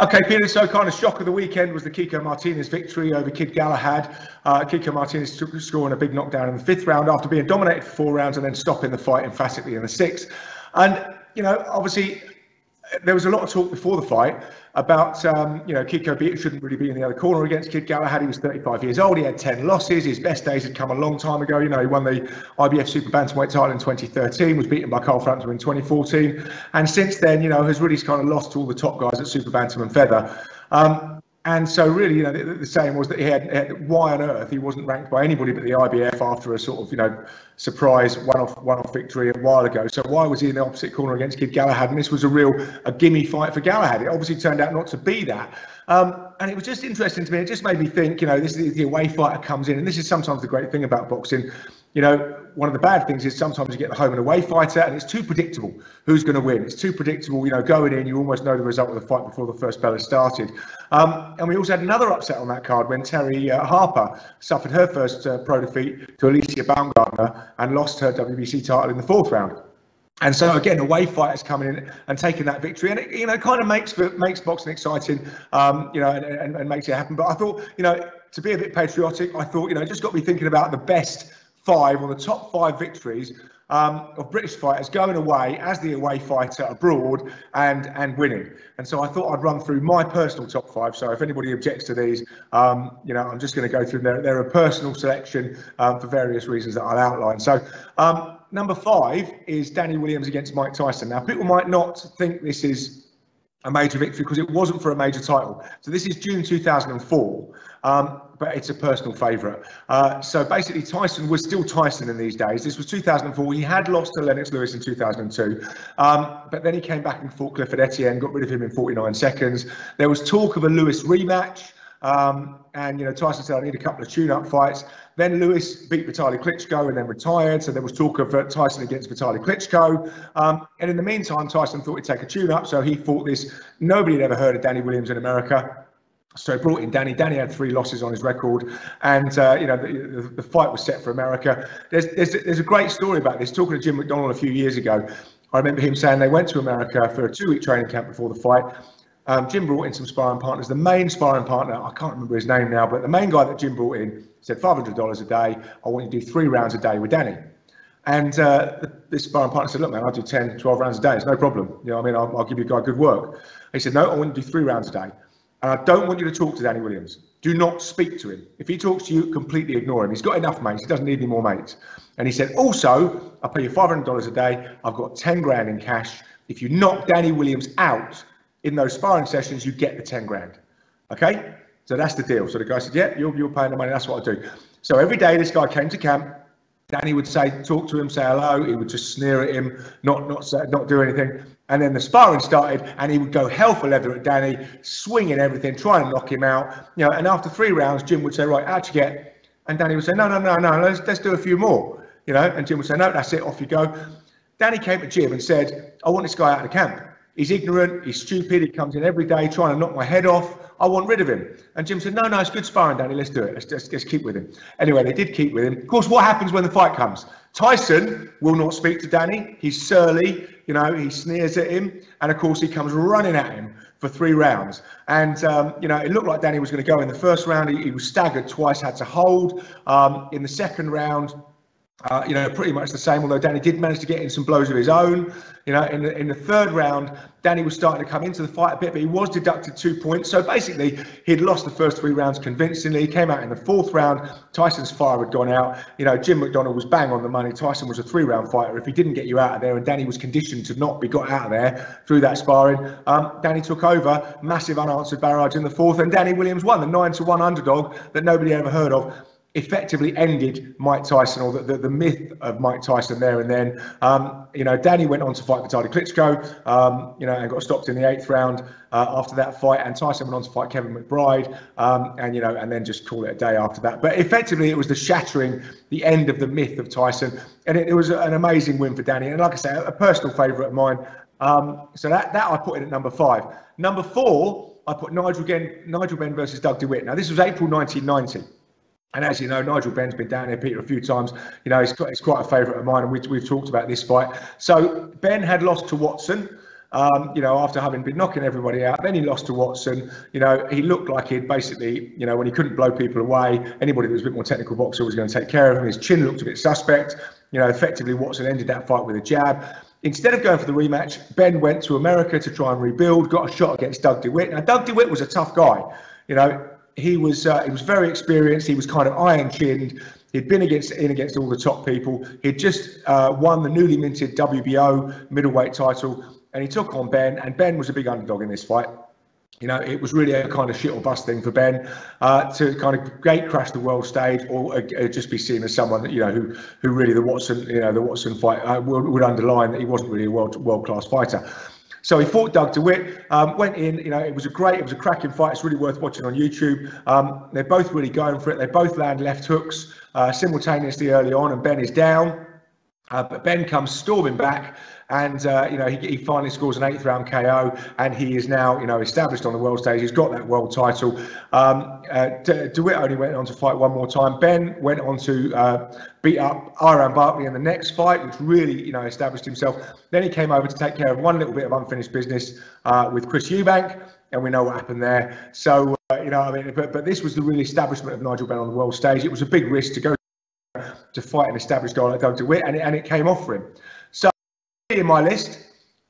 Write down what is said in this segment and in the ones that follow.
Okay, Peter, so kind of shock of the weekend was the Kiko Martinez victory over Kid Galahad. Uh, Kiko Martinez took, scoring a big knockdown in the fifth round after being dominated for four rounds and then stopping the fight emphatically in the sixth. And, you know, obviously there was a lot of talk before the fight about, um, you know, Kiko shouldn't really be in the other corner against Kid Galahad. He was 35 years old. He had 10 losses. His best days had come a long time ago. You know, he won the IBF Super Bantamweight title in 2013, was beaten by Carl Frampton in 2014. And since then, you know, has really kind of lost to all the top guys at Super Bantam and Feather. Um, and so, really, you know, the, the saying was that he had, had, why on earth he wasn't ranked by anybody but the IBF after a sort of, you know, surprise one-off one-off victory a while ago. So why was he in the opposite corner against Kid Galahad? And this was a real a gimme fight for Galahad. It obviously turned out not to be that. Um, and it was just interesting to me. It just made me think, you know, this is the away fighter comes in, and this is sometimes the great thing about boxing you know, one of the bad things is sometimes you get the home and away fighter and it's too predictable who's going to win. It's too predictable, you know, going in, you almost know the result of the fight before the first bell has started. Um, and we also had another upset on that card when Terri uh, Harper suffered her first uh, pro defeat to Alycia Baumgardner and lost her WBC title in the fourth round. And so again, the away fighters coming in and taking that victory, and it you know kind of makes makes boxing exciting, um, you know, and, and, and makes it happen. But I thought, you know, to be a bit patriotic, I thought, you know, it just got me thinking about the best five or the top five victories um, of British fighters going away as the away fighter abroad and and winning. And so I thought I'd run through my personal top five. So if anybody objects to these, um, you know, I'm just going to go through them. They're, a personal selection um, for various reasons that I'll outline. So um, number five is Danny Williams against Mike Tyson. Now people might not think this is a major victory because it wasn't for a major title. So this is June 2004 um, but it's a personal favourite. Uh, so basically, Tyson was still Tyson in these days. This was 2004. He had lost to Lennox Lewis in 2002, um, but then he came back and fought Clifford Etienne, got rid of him in 49 seconds. There was talk of a Lewis rematch. Um, and you know, Tyson said I need a couple of tune-up fights. Then Lewis beat Vitaly Klitschko and then retired. So there was talk of uh, Tyson against Vitaly Klitschko. Um, and in the meantime, Tyson thought he'd take a tune-up, so he fought this. Nobody had ever heard of Danny Williams in America. So brought in Danny. Danny had three losses on his record, and uh, you know the, the, fight was set for America. There's, there's there's a great story about this. Talking to Jim McDonnell a few years ago, I remember him saying they went to America for a two-week training camp before the fight. Um, Jim brought in some sparring partners. The main sparring partner, I can't remember his name now, but the main guy that Jim brought in said $500 a day. I want you to do three rounds a day with Danny. And uh, this sparring partner said, look, man, I'll do 10, 12 rounds a day. It's no problem. You know, I mean, I'll, I'll give you a guy good work. He said, no, I want you to do three rounds a day. And I don't want you to talk to Danny Williams. Do not speak to him. If he talks to you, completely ignore him. He's got enough mates. He doesn't need any more mates. And he said, also, I'll pay you $500 a day. I've got 10 grand in cash. If you knock Danny Williams out in those sparring sessions, you get the 10 grand. Okay? So that's the deal. So the guy said, yeah, you're, you're paying the money. That's what I do. So every day this guy came to camp. Danny would say, talk to him, say hello. He would just sneer at him, not not say, not do anything. And then the sparring started, and he would go hell for leather at Danny, swinging everything, trying to knock him out. You know, and after three rounds, Jim would say, "Right, how'd you get?" And Danny would say, "No, no, no, no, let's let's do a few more." You know, and Jim would say, "No, that's it, off you go." Danny came to Jim and said, "I want this guy out of the camp. He's ignorant, he's stupid, he comes in every day trying to knock my head off. I want rid of him." And Jim said, "No, no, it's good sparring, Danny. Let's do it. Let's just let's keep with him." Anyway, they did keep with him. Of course, what happens when the fight comes? Tyson will not speak to Danny. He's surly, you know, he sneers at him. And of course, he comes running at him for three rounds. And, um, you know, it looked like Danny was going to go in the first round. He, he was staggered twice, had to hold. Um, in the second round, uh, you know, pretty much the same. Although Danny did manage to get in some blows of his own. You know, in the in the third round, Danny was starting to come into the fight a bit, but he was deducted two points. So basically, he'd lost the first three rounds convincingly. He came out in the fourth round. Tyson's fire had gone out. You know, Jim McDonnell was bang on the money. Tyson was a three-round fighter. If he didn't get you out of there, and Danny was conditioned to not be got out of there through that sparring, um, Danny took over. Massive unanswered barrage in the fourth, and Danny Williams won the nine to one underdog that nobody ever heard of effectively ended Mike Tyson or the, the, the, myth of Mike Tyson there and then. Um, you know, Danny went on to fight Vitaly Klitschko, um, you know, and got stopped in the eighth round uh, after that fight. And Tyson went on to fight Kevin McBride, um, and you know, and then just call it a day after that. But effectively, it was the shattering, the end of the myth of Tyson, and it, it was an amazing win for Danny. And like I say, a personal favourite of mine. Um, so that that I put in at number five. Number four, I put Nigel again, Nigel Benn versus Doug DeWitt. Now this was April 1990. And as you know, Nigel Benn's been down here, Peter, a few times. You know, he's quite, he's quite a favourite of mine, and we, we've talked about this fight. So Benn had lost to Watson. Um, you know, after having been knocking everybody out, then he lost to Watson. You know, he looked like he'd basically, you know, when he couldn't blow people away, anybody that was a bit more technical boxer was going to take care of him. His chin looked a bit suspect. You know, effectively Watson ended that fight with a jab. Instead of going for the rematch, Benn went to America to try and rebuild, got a shot against Doug DeWitt. Now, Doug DeWitt was a tough guy. You know, he was uh, he was very experienced. He was kind of iron chinned. He'd been against in against all the top people. He'd just uh, won the newly minted WBO middleweight title, and he took on Benn. And Benn was a big underdog in this fight. You know, it was really a kind of shit or bust thing for Benn uh, to kind of gate crash the world stage, or uh, just be seen as someone that you know who who really the Watson you know the Watson fight uh, would, would underline that he wasn't really a world world class fighter. So he fought Doug DeWitt, um, went in, you know, it was a great, it was a cracking fight. It's really worth watching on YouTube. Um, they're both really going for it. They both land left hooks uh, simultaneously early on, and Benn is down. Uh, but Benn comes storming back, and uh, you know he, he, finally scores an eighth round KO, and he is now you know established on the world stage. He's got that world title. Um, uh, De- DeWitt only went on to fight one more time. Benn went on to uh, beat up Iran Barkley in the next fight, which really you know established himself. Then he came over to take care of one little bit of unfinished business uh, with Chris Eubank, and we know what happened there. So uh, you know I mean, but but this was the real establishment of Nigel Benn on the world stage. It was a big risk to go to fight an established guy like Doug DeWitt, and it, and it came off for him. So in my list,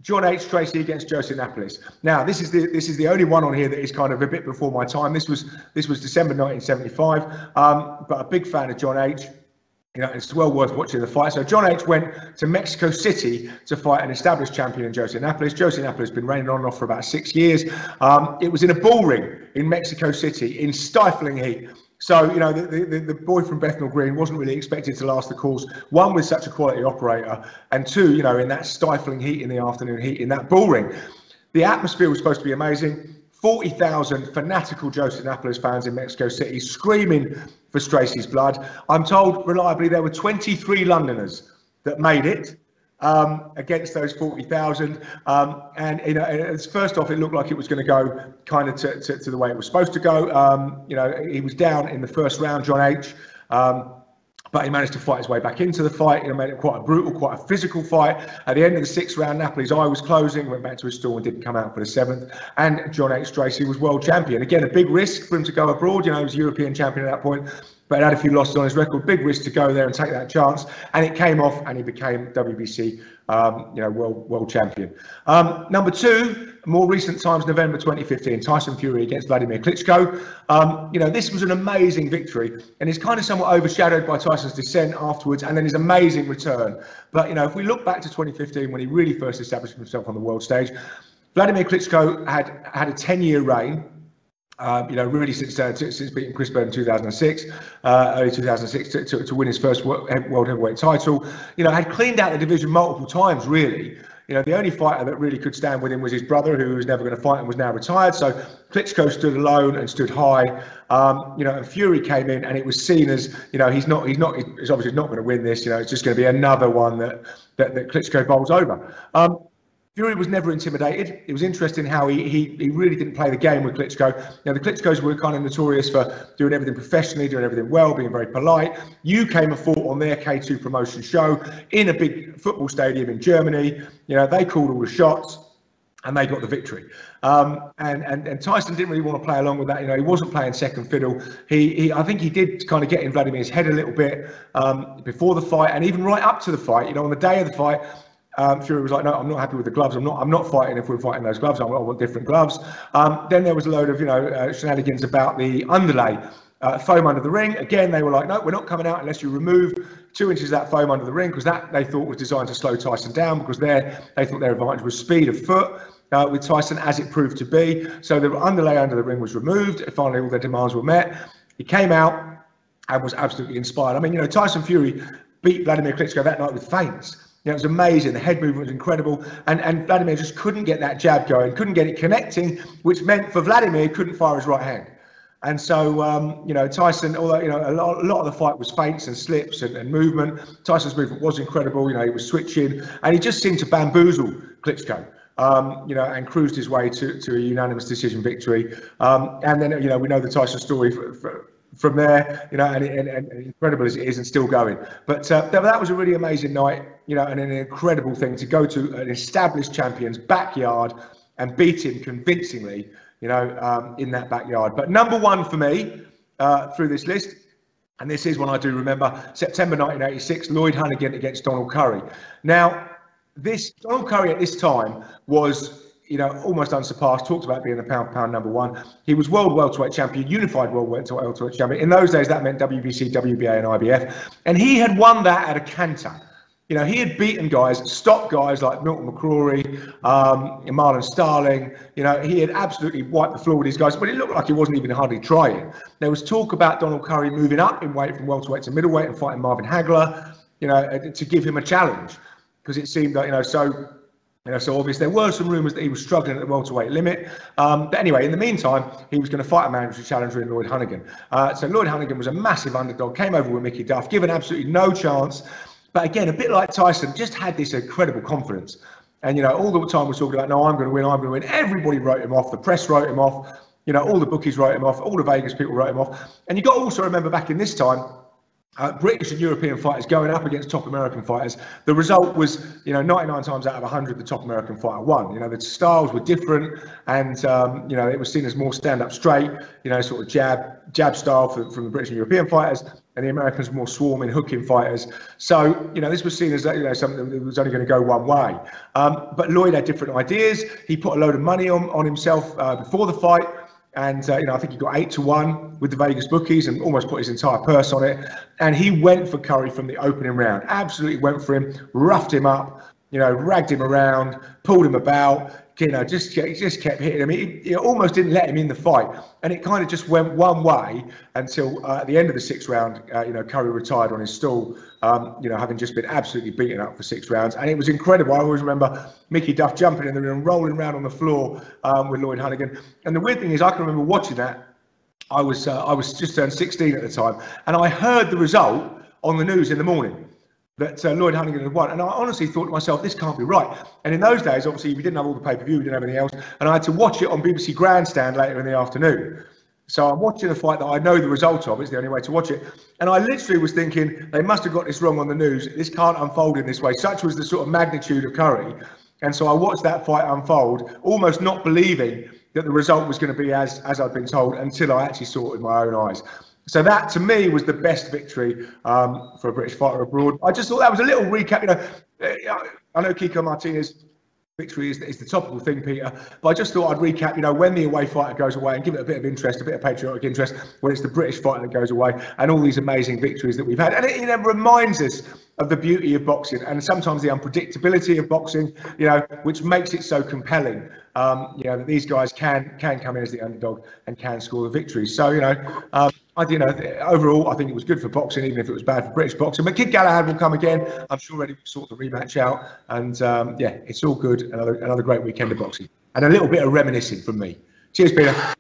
John H. Stracey against Jose Napoles. Now, this is the this is the only one on here that is kind of a bit before my time. This was this was December 1975. Um, but a big fan of John H. You know, it's well worth watching the fight. So John H. went to Mexico City to fight an established champion in Jose Napoles. Jose Napoles has been reigning on and off for about six years. Um, it was in a bull ring in Mexico City in stifling heat. So, you know, the, the, the, boy from Bethnal Green wasn't really expected to last the course, one, with such a quality operator, and two, you know, in that stifling heat in the afternoon heat in that bull ring. The atmosphere was supposed to be amazing. 40,000 fanatical Jose Napoles fans in Mexico City screaming for Stracey's blood. I'm told reliably there were 23 Londoners that made it um, against those 40,000. Um, and you know, first off, it looked like it was going to go kind of to, to, to, the way it was supposed to go. Um, you know, he was down in the first round, John H. Um, but he managed to fight his way back into the fight. Know, made it quite a brutal, quite a physical fight. At the end of the sixth round, Napoles' eye was closing, went back to his stall and didn't come out for the seventh. And John H. Stracey was world champion. Again, a big risk for him to go abroad. You know, he was European champion at that point but had a few losses on his record. Big risk to go there and take that chance, and it came off, and he became WBC, um, you know, world world champion. Um, number two, more recent times, November 2015, Tyson Fury against Wladimir Klitschko. Um, you know, this was an amazing victory, and it's kind of somewhat overshadowed by Tyson's descent afterwards, and then his amazing return. But you know, if we look back to 2015 when he really first established himself on the world stage. Wladimir Klitschko had had a 10-year reign um, you know, really since uh, since beating Chris Byrd in 2006, uh, early 2006, to, to, to, win his first world heavyweight title. You know, had cleaned out the division multiple times, really. You know, the only fighter that really could stand with him was his brother, who was never going to fight and was now retired. So Klitschko stood alone and stood high. Um, you know, and Fury came in, and it was seen as, you know, he's not, he's not, he's obviously not going to win this. You know, it's just going to be another one that that, that Klitschko bowls over. Um, Fury was never intimidated. It was interesting how he, he he really didn't play the game with Klitschko. Now the Klitschko's were kind of notorious for doing everything professionally, doing everything well, being very polite. You came and fought on their K2 promotion show in a big football stadium in Germany. You know they called all the shots and they got the victory. Um, and, and and Tyson didn't really want to play along with that. You know, he wasn't playing second fiddle. He, he I think he did kind of get in Wladimir's head a little bit um, before the fight, and even right up to the fight. You know, on the day of the fight, um, Fury was like, no, I'm not happy with the gloves. I'm not. I'm not fighting if we're fighting those gloves. I want, different gloves. Um, then there was a load of you know uh, shenanigans about the underlay. Uh, foam under the ring. Again, they were like, no, we're not coming out unless you remove two inches of that foam under the ring because that they thought was designed to slow Tyson down because their they thought their advantage was speed of foot. Uh, with Tyson, as it proved to be. So the underlay under the ring was removed. Finally, all their demands were met. He came out and was absolutely inspired. I mean, you know, Tyson Fury beat Wladimir Klitschko that night with feints. It was amazing. The head movement was incredible. And, and Wladimir just couldn't get that jab going, couldn't get it connecting, which meant for Wladimir, he couldn't fire his right hand. And so, um, you know, Tyson, although, you know, a lot, a lot, of the fight was feints and slips and, and, movement, Tyson's movement was incredible. You know, he was switching and he just seemed to bamboozle Klitschko. Um, you know, and cruised his way to, to a unanimous decision victory. Um, and then, you know, we know the Tyson story for, for, from there, you know, and, and, and, incredible as it is and still going. But uh, that, was a really amazing night, you know, and an incredible thing to go to an established champion's backyard and beat him convincingly, you know, um, in that backyard. But number one for me uh, through this list, and this is one I do remember, September 1986, Lloyd Honeyghan against Donald Curry. Now, this Donald Curry at this time was you know, almost unsurpassed. Talked about being the pound pound number one. He was world welterweight champion, unified world welterweight champion. In those days, that meant WBC, WBA, and IBF. And he had won that at a canter. You know, he had beaten guys, stopped guys like Milton McCrory, um, Marlon Starling. You know, he had absolutely wiped the floor with these guys, but it looked like he wasn't even hardly trying. There was talk about Donald Curry moving up in weight from welterweight to middleweight and fighting Marvin Hagler, you know, to give him a challenge because it seemed like, you know, so you know, so obviously there were some rumours that he was struggling at the welterweight limit. Um, but anyway, in the meantime, he was going to fight a mandatory challenger in Lloyd Honeyghan. Uh, so Lloyd Honeyghan was a massive underdog, came over with Mickey Duff, given absolutely no chance. But again, a bit like Tyson, just had this incredible confidence. And, you know, all the time we're talking about, no, I'm going to win, I'm going to win. Everybody wrote him off. The press wrote him off. You know, all the bookies wrote him off. All the Vegas people wrote him off. And you've got to also remember back in this time, uh, British and European fighters going up against top American fighters. The result was, you know, 99 times out of 100, the top American fighter won. You know, the styles were different, and um, you know, it was seen as more stand-up straight, you know, sort of jab jab style for, from the British and European fighters, and the Americans were more swarming, hooking fighters. So, you know, this was seen as you know something that was only going to go one way. Um, but Lloyd had different ideas. He put a load of money on on himself uh, before the fight. And uh, you know, I think he got eight to one with the Vegas bookies and almost put his entire purse on it. And he went for Curry from the opening round. Absolutely went for him, roughed him up, you know, ragged him around, pulled him about, you know, just just kept hitting him. He, almost didn't let him in the fight, and it kind of just went one way until uh, at the end of the sixth round, uh, you know, Curry retired on his stool, um, you know, having just been absolutely beaten up for six rounds, and it was incredible. I always remember Mickey Duff jumping in the ring, rolling around on the floor um, with Lloyd Honeyghan, and the weird thing is, I can remember watching that. I was uh, I was just turned 16 at the time, and I heard the result on the news in the morning that uh, Lloyd Honeyghan had won. And I honestly thought to myself, this can't be right. And in those days, obviously, we didn't have all the pay per view, we didn't have anything else. And I had to watch it on BBC Grandstand later in the afternoon. So I'm watching a fight that I know the result of. It's the only way to watch it. And I literally was thinking, they must have got this wrong on the news. This can't unfold in this way. Such was the sort of magnitude of Curry. And so I watched that fight unfold, almost not believing that the result was going to be as as I'd been told until I actually saw it with my own eyes. So that to me was the best victory um, for a British fighter abroad. I just thought that was a little recap. You know, uh, I know Kiko Martinez victory is, is the topical thing, Peter. But I just thought I'd recap, you know, when the away fighter goes away and give it a bit of interest, a bit of patriotic interest, when it's the British fighter that goes away and all these amazing victories that we've had. And it, you know, reminds us of the beauty of boxing and sometimes the unpredictability of boxing, you know, which makes it so compelling. Um, you know, that these guys can can come in as the underdog and can score the victories. So, you know, um, I, you know, overall, I think it was good for boxing, even if it was bad for British boxing. But Kid Galahad will come again. I'm sure ready to sort the rematch out. And um, yeah, it's all good. Another another great weekend of boxing and a little bit of reminiscing from me. Cheers, Peter.